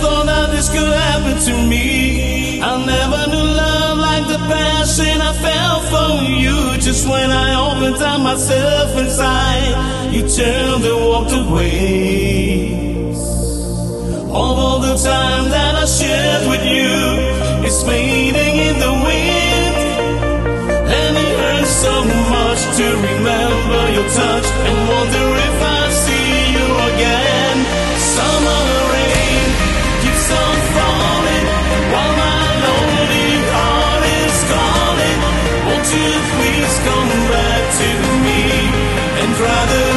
thought that this could happen to me. I never knew love like the passion I felt for you. Just when I opened up myself inside, you turned and walked away. All the time that I shared with you is fading in the wind. And it hurts so much to remember your touch and wonder please come back to me and dry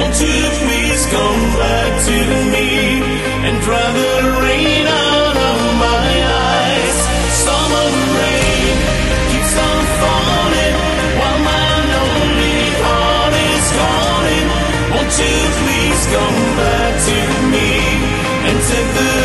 Won't you please come back to me and dry the rain out of my eyes? Summer rain keeps on falling while my lonely heart is calling. Won't you please come back to me and take the